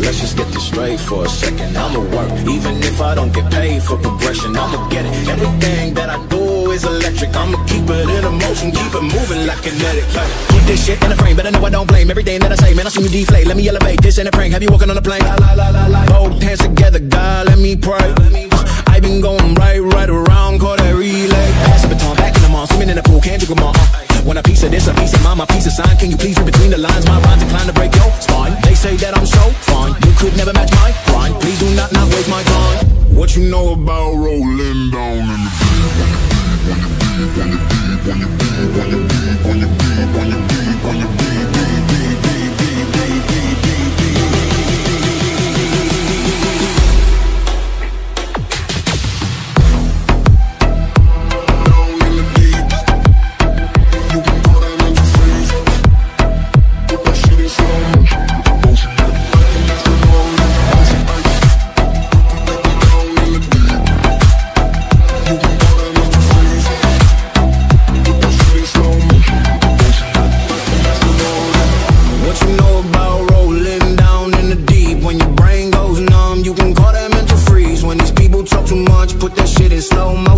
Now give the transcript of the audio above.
Let's just get this straight for a second. I'ma work, even if I don't get paid for progression. I'ma get it. Everything that I do is electric. I'ma keep it in motion, keep it moving like kinetic. Like, put this shit in a frame, but I know I don't blame everything that I say. Man, I see you deflate. Let me elevate. This ain't a prank. Have you walking on a plane? La la la la la. Both hands together, God, let me pray. Uh, I been going right, right around, call that relay. Pass the baton, back in the mall, swimming in the pool, can't drink them all. Want a piece of this, a piece of mine, my piece of sign. Can you please read between the lines? My rhymes inclined to break your spine. They say that I'm so could never match my grind. Please do not not waste my time. What you know about rolling down in the